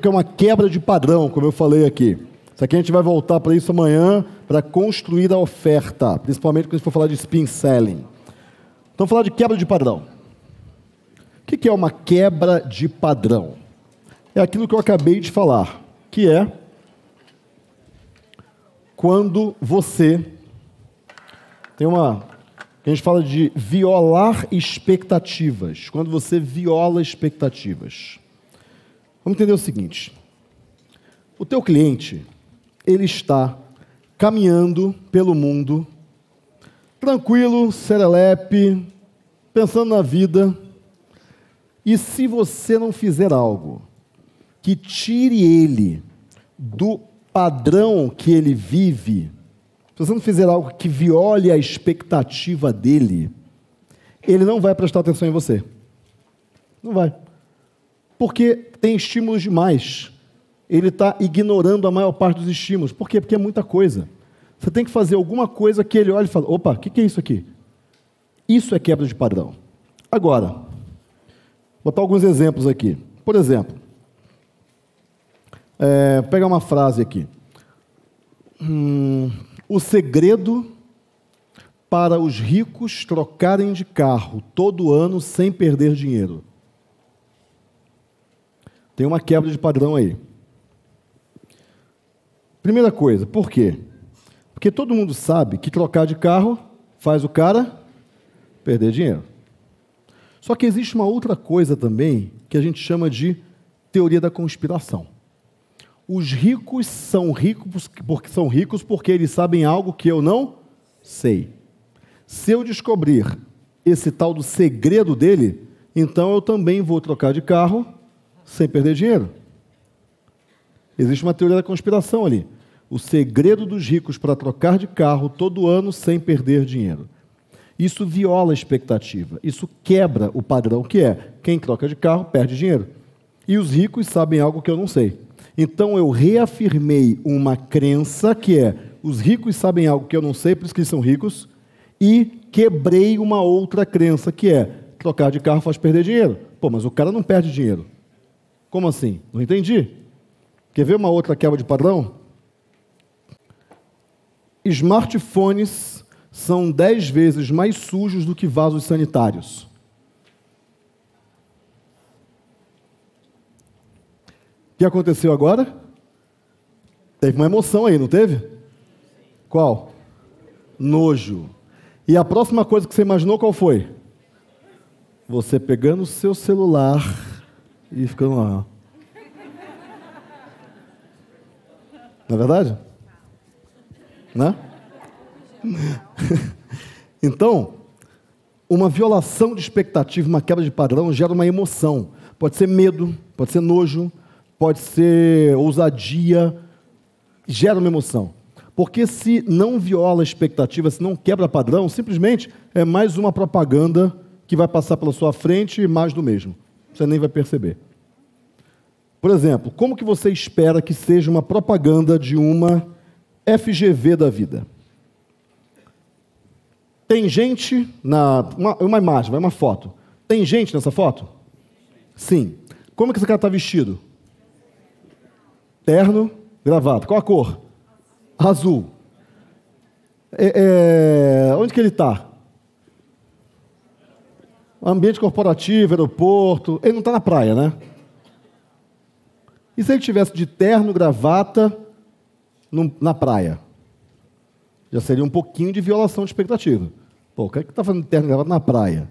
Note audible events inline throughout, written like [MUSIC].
que é uma quebra de padrão, como eu falei aqui. Isso aqui a gente vai voltar para isso amanhã, para construir a oferta, principalmente quando a gente for falar de spin selling. Então, falar de quebra de padrão. O que é uma quebra de padrão? É aquilo que eu acabei de falar, que é quando você tem uma a gente fala de violar expectativas, quando você viola expectativas. Vamos entender o seguinte: o teu cliente, ele está caminhando pelo mundo, tranquilo, serelepe, pensando na vida, e se você não fizer algo que tire ele do padrão que ele vive, se você não fizer algo que viole a expectativa dele, ele não vai prestar atenção em você. Não vai. Porque tem estímulos demais. Ele está ignorando a maior parte dos estímulos. Por quê? Porque é muita coisa. Você tem que fazer alguma coisa que ele olhe e fale: opa, o que, que é isso aqui? Isso é quebra de padrão. Agora, vou botar alguns exemplos aqui. Por exemplo, é, pegar uma frase aqui. Hum, o segredo para os ricos trocarem de carro todo ano sem perder dinheiro. Tem uma quebra de padrão aí. Primeira coisa, por quê? Porque todo mundo sabe que trocar de carro faz o cara perder dinheiro. Só que existe uma outra coisa também que a gente chama de teoria da conspiração. Os ricos são ricos porque são ricos porque eles sabem algo que eu não sei. Se eu descobrir esse tal do segredo dele, então eu também vou trocar de carro sem perder dinheiro. Existe uma teoria da conspiração ali. O segredo dos ricos para trocar de carro todo ano sem perder dinheiro. Isso viola a expectativa. Isso quebra o padrão que é: quem troca de carro perde dinheiro. E os ricos sabem algo que eu não sei. Então eu reafirmei uma crença que é: os ricos sabem algo que eu não sei, por isso que eles são ricos, e quebrei uma outra crença que é: trocar de carro faz perder dinheiro. Pô, mas o cara não perde dinheiro. Como assim? Não entendi. Quer ver uma outra quebra de padrão? Smartphones são dez vezes mais sujos do que vasos sanitários. que aconteceu agora? Teve uma emoção aí, não teve? Qual? Nojo. E a próxima coisa que você imaginou qual foi? Você pegando o seu celular e ficando lá. Não é verdade? Né? [LAUGHS] então, uma violação de expectativa, uma quebra de padrão gera uma emoção. Pode ser medo, pode ser nojo, pode ser ousadia, gera uma emoção. Porque se não viola a expectativa, se não quebra padrão, simplesmente é mais uma propaganda que vai passar pela sua frente e mais do mesmo. Você nem vai perceber. Por exemplo, como que você espera que seja uma propaganda de uma FGV da vida? Tem gente na uma, uma imagem, uma foto. Tem gente nessa foto? Sim. Como que esse cara está vestido? Terno, gravata. Qual a cor? Azul. É, é, onde que ele está? Ambiente corporativo, aeroporto. Ele não está na praia, né? E se ele tivesse de terno, gravata na praia? Já seria um pouquinho de violação de expectativa. Pô, o que é que está fazendo de terno e gravata na praia?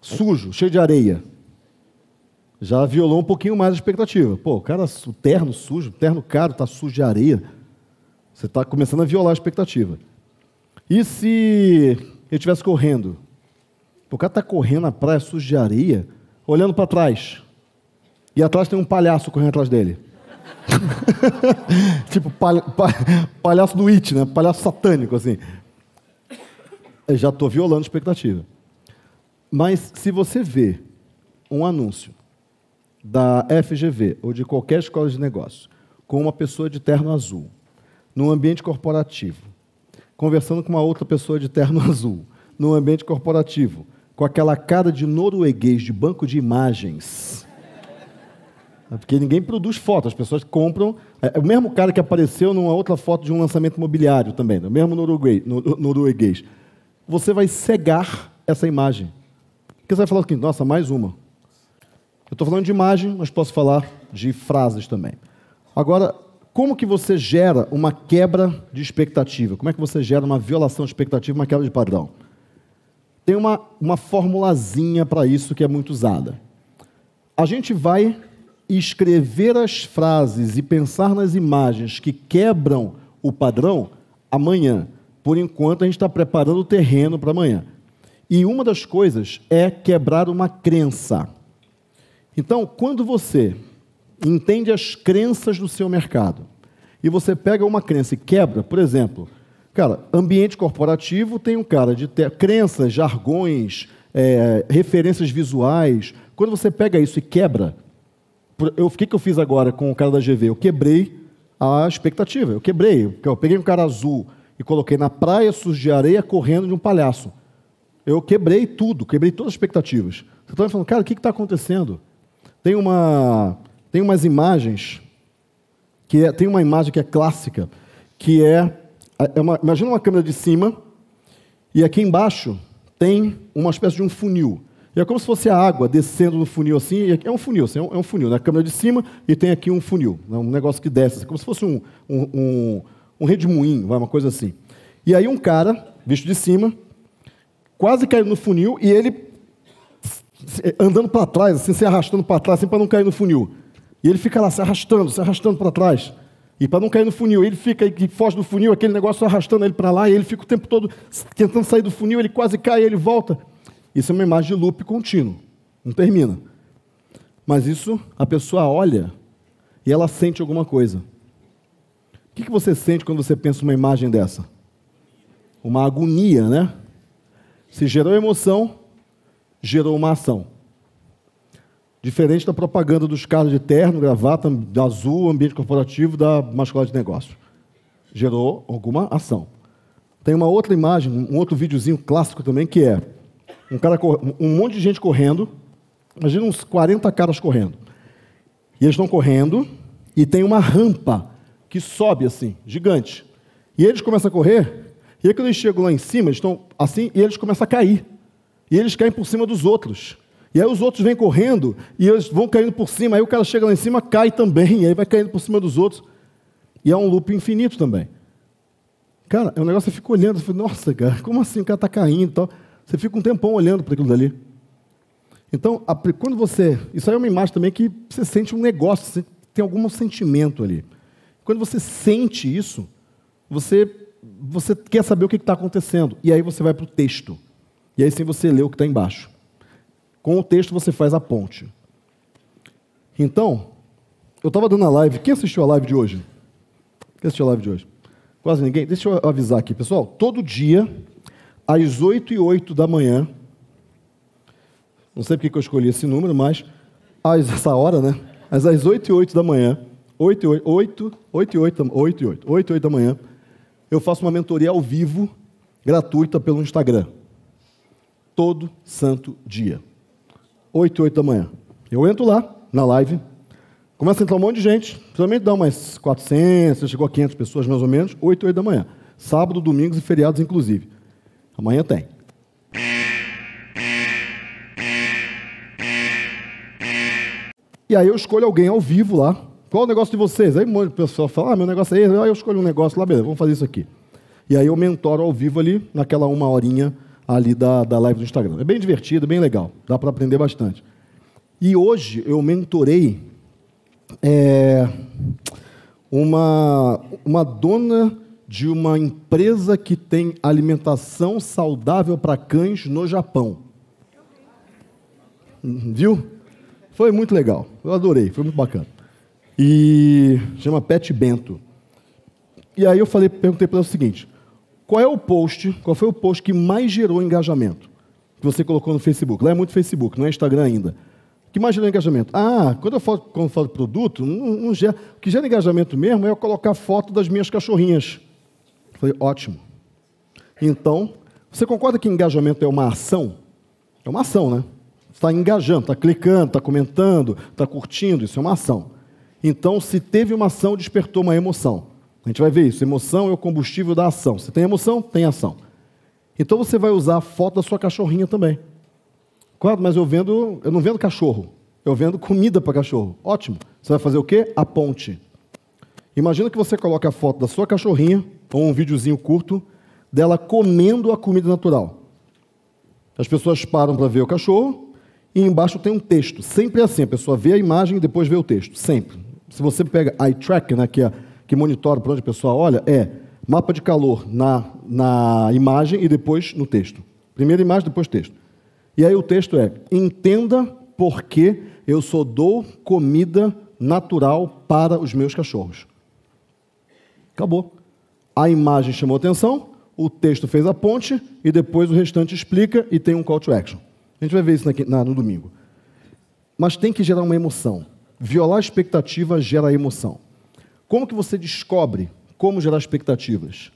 Sujo, cheio de areia já violou um pouquinho mais a expectativa. Pô, o cara, o terno sujo, o terno caro, está sujo de areia. Você está começando a violar a expectativa. E se ele estivesse correndo? O cara está correndo na praia sujo de areia, olhando para trás. E atrás tem um palhaço correndo atrás dele. [LAUGHS] tipo, palha, palhaço do It, né? Palhaço satânico, assim. Eu já estou violando a expectativa. Mas se você vê um anúncio da FGV ou de qualquer escola de negócio com uma pessoa de terno azul, num ambiente corporativo, conversando com uma outra pessoa de terno [LAUGHS] azul, num ambiente corporativo, com aquela cara de norueguês de banco de imagens, Porque ninguém produz foto, as pessoas compram. É, é o mesmo cara que apareceu numa outra foto de um lançamento imobiliário também, o mesmo norueguês. Você vai cegar essa imagem. Porque você vai falar assim, nossa, mais uma. Eu estou falando de imagem, mas posso falar de frases também. Agora, como que você gera uma quebra de expectativa? Como é que você gera uma violação de expectativa, uma quebra de padrão? Tem uma, uma formulazinha para isso que é muito usada. A gente vai escrever as frases e pensar nas imagens que quebram o padrão amanhã. Por enquanto, a gente está preparando o terreno para amanhã. E uma das coisas é quebrar uma crença. Então, quando você entende as crenças do seu mercado e você pega uma crença e quebra, por exemplo, cara, ambiente corporativo tem um cara de ter crenças, jargões, é, referências visuais. Quando você pega isso e quebra, eu, o que, que eu fiz agora com o cara da GV? Eu quebrei a expectativa. Eu quebrei. Eu peguei um cara azul e coloquei na praia suja de areia correndo de um palhaço. Eu quebrei tudo, quebrei todas as expectativas. Você está me falando, cara, o que está acontecendo? Tem uma tem umas imagens que é, tem uma imagem que é clássica, que é, é uma, imagina uma câmera de cima e aqui embaixo tem uma espécie de um funil. E é como se fosse a água descendo no funil assim, é um funil, assim, é, um, é um funil, na né? câmera de cima e tem aqui um funil, né? um negócio que desce, assim, como se fosse um, um, um, um redemoinho, uma coisa assim. E aí um cara, visto de cima, quase caiu no funil e ele andando para trás, assim, se arrastando para trás, assim, para não cair no funil. E ele fica lá se arrastando, se arrastando para trás. E para não cair no funil, ele fica e foge do funil, aquele negócio arrastando ele para lá, e ele fica o tempo todo tentando sair do funil, ele quase cai, ele volta. Isso é uma imagem de loop contínuo, não termina. Mas isso a pessoa olha e ela sente alguma coisa. O que, você sente quando você pensa uma imagem dessa? Uma agonia, né? Se gerou emoção, gerou uma ação. Diferente da propaganda dos caras de terno, gravata, azul, ambiente corporativo da mascola de negócio. Gerou alguma ação. Tem uma outra imagem, um outro videozinho clássico também, que é um, cara, um monte de gente correndo. Imagina uns 40 caras correndo. E eles estão correndo e tem uma rampa que sobe assim, gigante. E eles começam a correr, e aí quando eles chegam lá em cima, eles estão assim, e eles começam a cair. E eles caem por cima dos outros. E aí os outros vêm correndo e eles vão caindo por cima. Aí o cara chega lá em cima, cai também, e aí vai caindo por cima dos outros. E é um loop infinito também. Cara, é um negócio que você fica olhando, você nossa, cara, como assim o cara está caindo e tal? Você fica um tempão olhando para aquilo dali. Então, a, quando você. Isso aí é uma imagem também que você sente um negócio, você tem algum sentimento ali. Quando você sente isso, você, você quer saber o que está acontecendo. E aí você vai para o texto. E aí sim você lê o que está embaixo. Com o texto você faz a ponte. Então, eu estava dando a live. Quem assistiu a live de hoje? Quem assistiu a live de hoje? Quase ninguém. Deixa eu avisar aqui, pessoal. Todo dia, às 8 e 8 da manhã, não sei porque eu escolhi esse número, mas às essa hora, né? Mas às 8 e 8 da manhã, 8 e 8, 8, 8 e 8, 8 e 8, 8 e 8 da manhã, eu faço uma mentoria ao vivo, gratuita pelo Instagram. Todo santo dia. 8 e 8 da manhã. Eu entro lá, na live, começa a entrar um monte de gente, principalmente dá umas 400, chegou a 500 pessoas mais ou menos, 8 e 8 da manhã. Sábado, domingos e feriados inclusive. Amanhã tem. E aí eu escolho alguém ao vivo lá. Qual é o negócio de vocês? Aí um monte de pessoal fala, ah, meu negócio é esse. Aí eu escolho um negócio lá, beleza, vamos fazer isso aqui. E aí eu mentoro ao vivo ali, naquela uma horinha ali da, da live do Instagram. É bem divertido, bem legal, dá para aprender bastante. E hoje eu mentorei é, uma, uma dona de uma empresa que tem alimentação saudável para cães no Japão. Viu? Foi muito legal. Eu adorei, foi muito bacana. E chama Pet Bento. E aí eu falei, perguntei para ela o seguinte: qual é o post, qual foi o post que mais gerou engajamento? Que você colocou no Facebook. Lá é muito Facebook, não é Instagram ainda. Que mais gerou engajamento? Ah, quando eu falo, quando eu falo produto, não, não gera, o que gera engajamento mesmo é eu colocar foto das minhas cachorrinhas. Foi ótimo. Então, você concorda que engajamento é uma ação? É uma ação, né? está engajando, está clicando, está comentando, está curtindo, isso é uma ação. Então, se teve uma ação, despertou uma emoção. A gente vai ver isso. Emoção é o combustível da ação. Se tem emoção, tem ação. Então você vai usar a foto da sua cachorrinha também. Claro, mas eu vendo, eu não vendo cachorro. Eu vendo comida para cachorro. Ótimo. Você vai fazer o quê? A ponte. Imagina que você coloca a foto da sua cachorrinha, ou um videozinho curto, dela comendo a comida natural. As pessoas param para ver o cachorro e embaixo tem um texto. Sempre é assim, a pessoa vê a imagem e depois vê o texto. Sempre. Se você pega eye né, que, é, que monitora para onde a pessoa olha, é mapa de calor na, na imagem e depois no texto. Primeira imagem, depois texto. E aí o texto é: entenda por que eu só dou comida natural para os meus cachorros. Acabou. A imagem chamou atenção, o texto fez a ponte e depois o restante explica e tem um call to action. A gente vai ver isso na, no domingo. Mas tem que gerar uma emoção. Violar a expectativa gera emoção. Como que você descobre como gerar expectativas?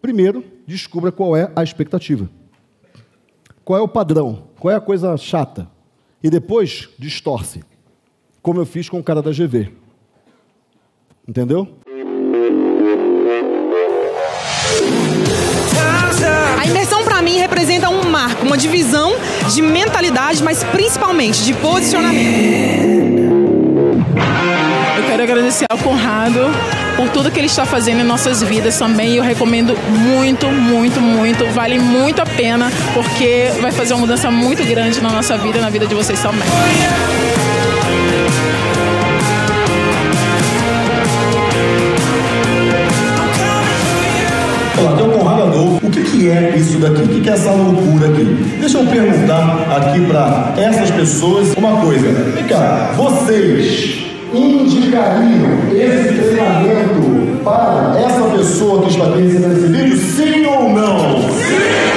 Primeiro, descubra qual é a expectativa. Qual é o padrão? Qual é a coisa chata? E depois, distorce. Como eu fiz com o cara da GV. Entendeu? A imersão para mim representa um marco, uma divisão de mentalidade, mas principalmente de posicionamento. Quero agradecer ao Conrado por tudo que ele está fazendo em nossas vidas também. Eu recomendo muito, muito, muito. Vale muito a pena, porque vai fazer uma mudança muito grande na nossa vida e na vida de vocês também. Olá, aqui Conrado Adolfo. O que, que é isso daqui? O que, que é essa loucura aqui? Deixa eu perguntar aqui para essas pessoas uma coisa. Vem cá, vocês indicaria esse treinamento para essa pessoa que está recebendo esse vídeo, sim ou não? Sim!